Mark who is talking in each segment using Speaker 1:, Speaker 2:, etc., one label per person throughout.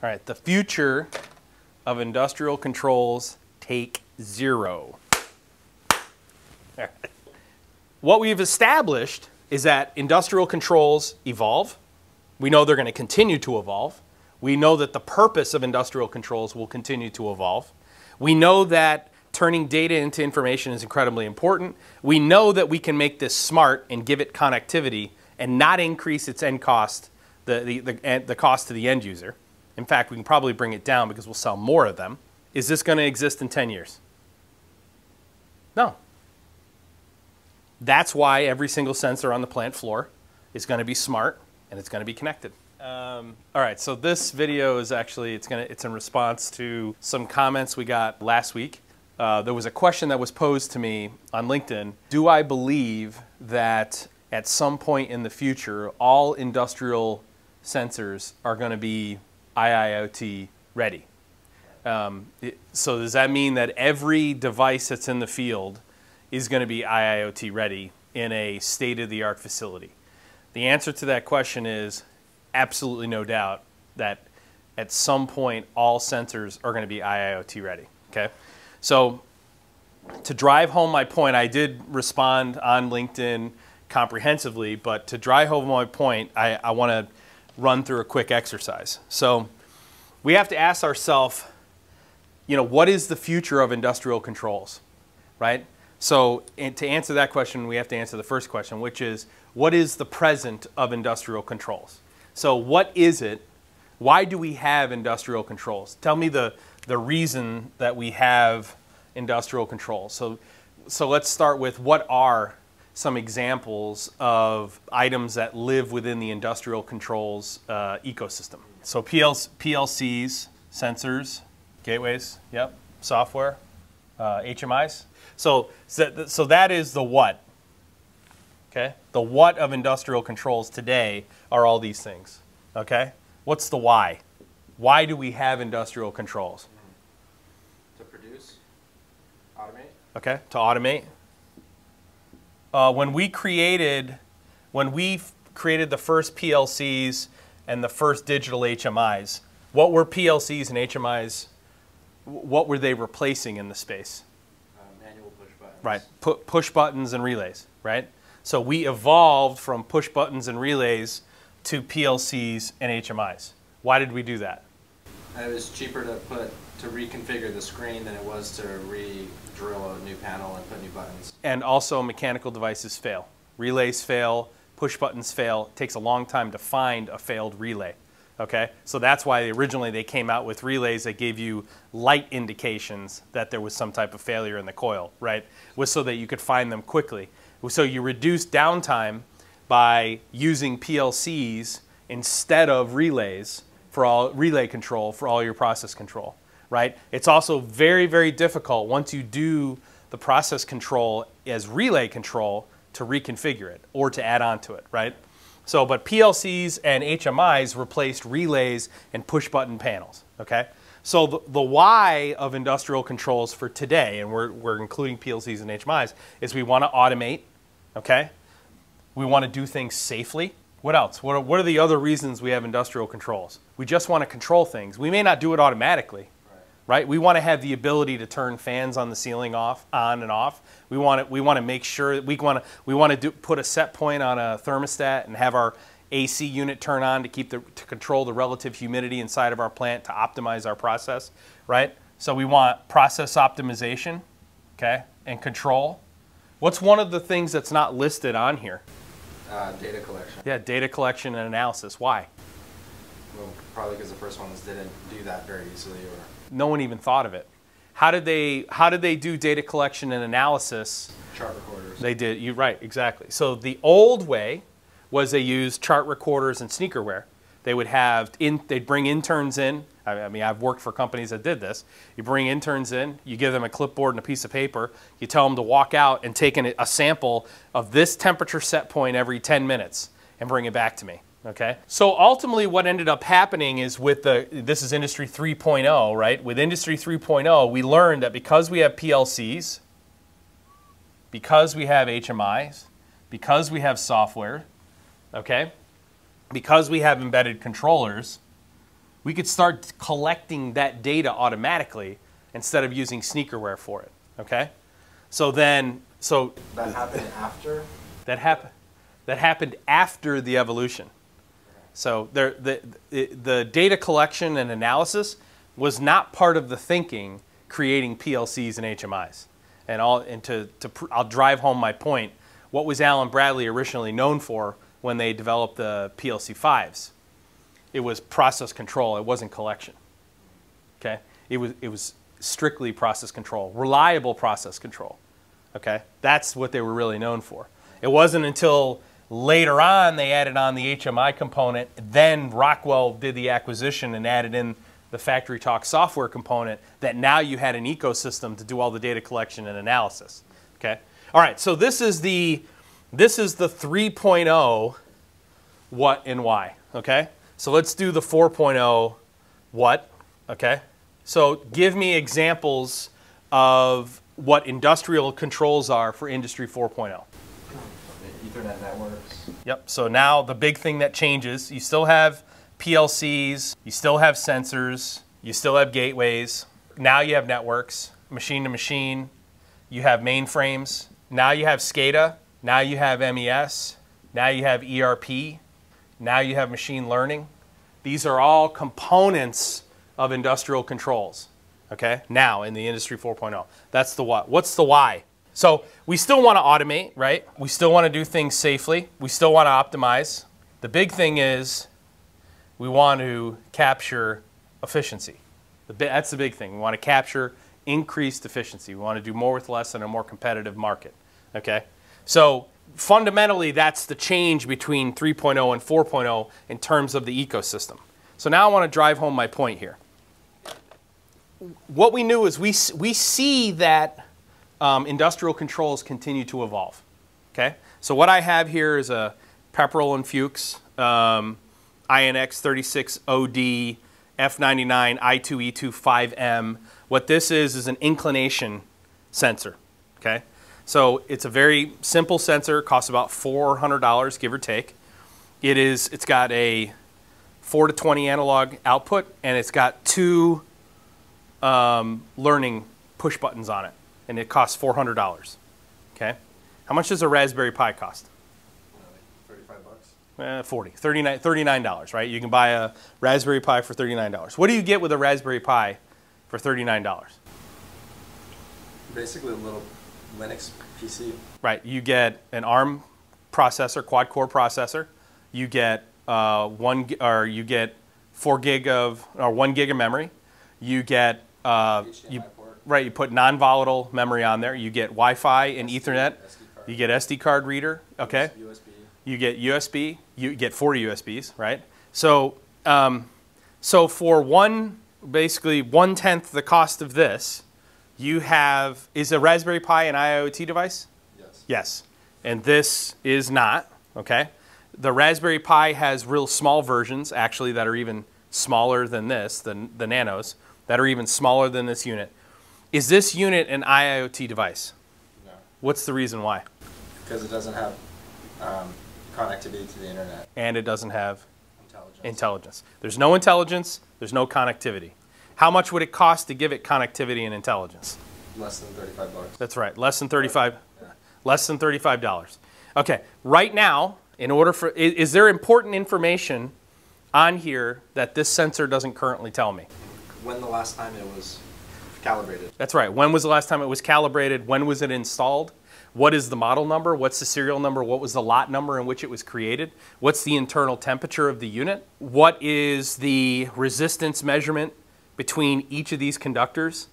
Speaker 1: All right, the future of industrial controls take zero. What we've established is that industrial controls evolve. We know they're going to continue to evolve. We know that the purpose of industrial controls will continue to evolve. We know that turning data into information is incredibly important. We know that we can make this smart and give it connectivity and not increase its end cost, the, the, the, the cost to the end user. In fact, we can probably bring it down because we'll sell more of them. Is this going to exist in 10 years? No. That's why every single sensor on the plant floor is going to be smart and it's going to be connected. Um, all right, so this video is actually it's gonna it's in response to some comments we got last week. Uh, there was a question that was posed to me on LinkedIn. Do I believe that at some point in the future all industrial sensors are going to be IIoT ready? Um, it, so does that mean that every device that's in the field is going to be IIoT ready in a state-of-the-art facility? The answer to that question is absolutely no doubt that at some point all sensors are going to be IIoT ready. Okay, so to drive home my point, I did respond on LinkedIn comprehensively, but to drive home my point, I, I want to run through a quick exercise. So we have to ask ourselves, you know, what is the future of industrial controls, right? So to answer that question, we have to answer the first question, which is, what is the present of industrial controls? So what is it? Why do we have industrial controls? Tell me the, the reason that we have industrial controls. So, so let's start with what are some examples of items that live within the industrial controls uh, ecosystem. So PLC, PLCs, sensors, gateways, yep, software, uh, HMIs. So, so that is the what. Okay, the what of industrial controls today are all these things. Okay, what's the why? Why do we have industrial controls?
Speaker 2: To produce, automate.
Speaker 1: Okay, to automate. Uh, when we created, when we created the first PLCs and the first digital HMIs, what were PLCs and HMIs? What were they replacing in the space?
Speaker 2: Uh, manual push buttons.
Speaker 1: Right, Pu push buttons and relays. Right. So we evolved from push buttons and relays to PLCs and HMIs. Why did we do that?
Speaker 2: It was cheaper to put to reconfigure the screen than it was to re-drill a new panel and put new buttons.
Speaker 1: And also mechanical devices fail. Relays fail, push buttons fail. It takes a long time to find a failed relay. Okay, so that's why originally they came out with relays that gave you light indications that there was some type of failure in the coil, right? Was so that you could find them quickly. So you reduce downtime by using PLCs instead of relays for all relay control for all your process control, right? It's also very, very difficult once you do the process control as relay control to reconfigure it or to add on to it, right? So, but PLCs and HMIs replaced relays and push button panels, okay? So the, the why of industrial controls for today, and we're, we're including PLCs and HMIs, is we want to automate, okay? We want to do things safely. What else? What are, what are the other reasons we have industrial controls? We just want to control things. We may not do it automatically, right? We want to have the ability to turn fans on the ceiling off, on and off. We want to, we want to make sure that we want to, we want to do, put a set point on a thermostat and have our AC unit turn on to keep the, to control the relative humidity inside of our plant to optimize our process, right? So we want process optimization, okay, and control. What's one of the things that's not listed on here?
Speaker 2: Uh, data collection.
Speaker 1: Yeah, data collection and analysis. Why?
Speaker 2: Well, probably because the first ones didn't do that very easily, or
Speaker 1: No one even thought of it. How did they how did they do data collection and analysis?
Speaker 2: chart recorders.
Speaker 1: They did you right, exactly. So the old way was they used chart recorders and sneakerware. They would have in they'd bring interns in. I mean, I've worked for companies that did this. You bring interns in, you give them a clipboard and a piece of paper, you tell them to walk out and take an, a sample of this temperature set point every 10 minutes and bring it back to me. Okay. So ultimately, what ended up happening is with the this is Industry 3.0, right? With Industry 3.0, we learned that because we have PLCs, because we have HMIs, because we have software, okay, because we have embedded controllers, we could start collecting that data automatically instead of using sneakerware for it. Okay? So then, so
Speaker 2: That happened after?
Speaker 1: that happened. That happened after the evolution. So there, the, the data collection and analysis was not part of the thinking creating PLCs and HMIs. And all and to, to I'll drive home my point. What was Allen-Bradley originally known for when they developed the PLC fives? It was process control. It wasn't collection. Okay, it was it was strictly process control, reliable process control. Okay, that's what they were really known for. It wasn't until later on they added on the HMI component. Then Rockwell did the acquisition and added in the FactoryTalk software component. That now you had an ecosystem to do all the data collection and analysis. Okay, all right. So this is the this is the 3.0 what and why. Okay, so let's do the 4.0 what. Okay, so give me examples of what industrial controls are for Industry 4.0.
Speaker 2: Ethernet networks.
Speaker 1: Yep. So now the big thing that changes, you still have PLCs, you still have sensors, you still have gateways. Now you have networks, machine to machine. You have mainframes. Now you have SCADA. Now you have MES. Now you have ERP. Now you have machine learning. These are all components of industrial controls. Okay? Now in the industry 4.0. That's the what. What's the why? So we still want to automate, right? We still want to do things safely. We still want to optimize. The big thing is we want to capture efficiency. That's the big thing. We want to capture increased efficiency. We want to do more with less in a more competitive market. Okay? So fundamentally, that's the change between 3.0 and 4.0 in terms of the ecosystem. So now I want to drive home my point here. What we knew is we, we see that um, industrial controls continue to evolve. Okay, so what I have here is a Pepperl and Fuchs um, INX 36OD F99 I2E2 5M. What this is is an inclination sensor. Okay, so it's a very simple sensor. Costs about $400, give or take. It is. It's got a 4 to 20 analog output, and it's got two um, learning push buttons on it, and it costs four hundred dollars. Okay, how much does a Raspberry Pi cost?
Speaker 2: Thirty-five bucks.
Speaker 1: Eh, 40 39 $39 right you can buy a raspberry pi for $39 what do you get with a raspberry pi for $39
Speaker 2: Basically a little Linux PC.
Speaker 1: right you get an arm processor quad core processor you get uh, one or you get four gig of or one gig of memory you get uh, you. Right you put non-volatile memory on there you get wi-fi and ethernet you get sd card reader okay
Speaker 2: USB.
Speaker 1: you get USB, you get four USBs, right? So, um, so for one, basically one tenth the cost of this, you have is a Raspberry Pi an IoT device?
Speaker 2: Yes.
Speaker 1: Yes, and this is not. Okay, the Raspberry Pi has real small versions actually that are even smaller than this, the, the Nanos, that are even smaller than this unit. Is this unit an IoT device?
Speaker 2: No.
Speaker 1: What's the reason why?
Speaker 2: Because it doesn't have um, connectivity to the internet.
Speaker 1: And it doesn't have
Speaker 2: Intelligence.
Speaker 1: intelligence. There's no intelligence, there's no connectivity. How much would it cost to give it connectivity and intelligence?
Speaker 2: Less than thirty-five bucks.
Speaker 1: That's right, less than 35 less than $35. Okay, right now, in order for is, is there important information on here that this sensor doesn't currently tell me?
Speaker 2: When the last time it was calibrated?
Speaker 1: That's right. When was the last time it was calibrated? When was it installed? What is the model number? What's the serial number? What was the lot number in which it was created? What's the internal temperature of the unit? What is the resistance measurement between each of these conductors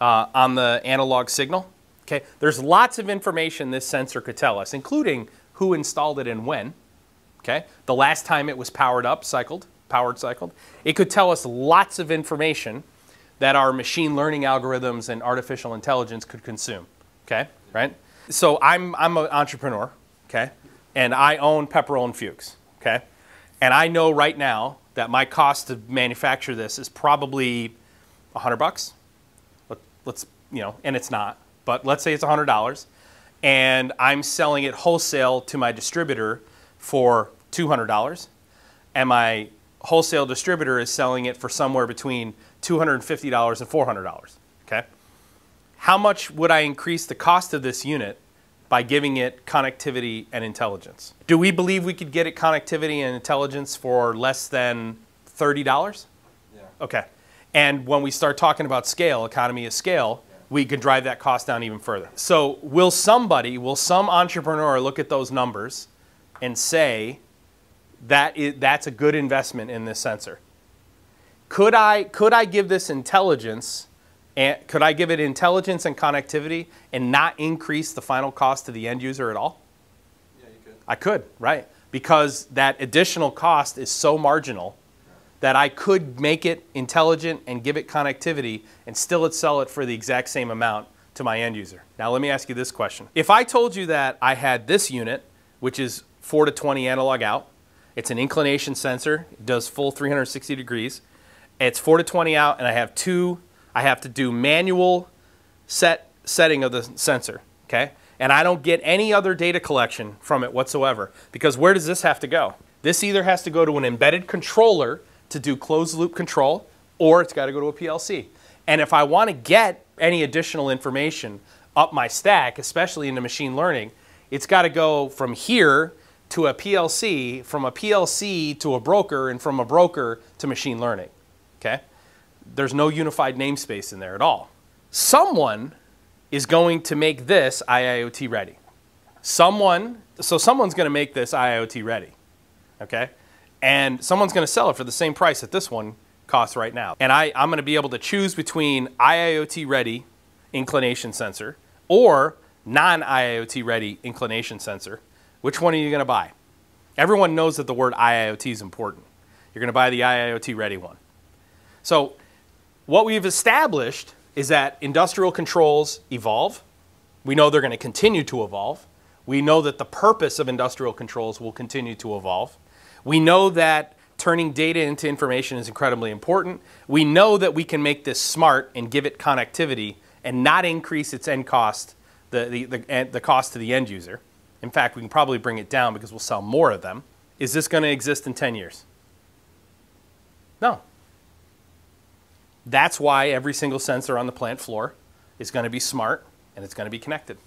Speaker 1: uh, on the analog signal? Okay, there's lots of information this sensor could tell us, including who installed it and when. Okay, the last time it was powered up, cycled, powered, cycled. It could tell us lots of information that our machine learning algorithms and artificial intelligence could consume. Okay, right? So I'm I'm an entrepreneur. Okay, and I own Pepperl and Fuchs. Okay, and I know right now that my cost to manufacture this is probably a hundred bucks. Let- Let's you know, and it's not, but let's say it's a hundred dollars, and I'm selling it wholesale to my distributor for two hundred dollars. And my wholesale distributor is selling it for somewhere between $250 and $400. Okay? How much would I increase the cost of this unit by giving it connectivity and intelligence? Do we believe we could get it connectivity and intelligence for less than $30?
Speaker 2: Yeah.
Speaker 1: Okay. And when we start talking about scale, economy of scale, we can drive that cost down even further. So, will somebody, will some entrepreneur look at those numbers and say that is, that's a good investment in this sensor? Could I, could I give this intelligence and could I give it intelligence and connectivity and not increase the final cost to the end user at all?
Speaker 2: Yeah, you could.
Speaker 1: I could, right? Because that additional cost is so marginal that I could make it intelligent and give it connectivity and still sell it for the exact same amount to my end user. Now let me ask you this question. If I told you that I had this unit, which is 4 to 20 analog out, it's an inclination sensor, it does full 360 degrees. It's 4 to 20 out and I have two I have to do manual set setting of the sensor, okay? And I don't get any other data collection from it whatsoever because where does this have to go? This either has to go to an embedded controller to do closed loop control or it's got to go to a PLC. And if I want to get any additional information up my stack, especially into machine learning, it's got to go from here to a PLC, from a PLC to a broker, and from a broker to machine learning. Okay? There's no unified namespace in there at all. Someone is going to make this IIoT ready. Someone, so someone's going to make this IIoT ready. Okay? And someone's going to sell it for the same price that this one costs right now. And I, I'm going to be able to choose between IIoT ready inclination sensor or non IIoT ready inclination sensor. Which one are you going to buy? Everyone knows that the word IIoT is important. You're going to buy the IIoT ready one. So, what we've established is that industrial controls evolve. We know they're going to continue to evolve. We know that the purpose of industrial controls will continue to evolve. We know that turning data into information is incredibly important. We know that we can make this smart and give it connectivity and not increase its end cost, the, the, the, the cost to the end user. In fact, we can probably bring it down because we'll sell more of them. Is this going to exist in 10 years? No. That's why every single sensor on the plant floor is going to be smart and it's going to be connected.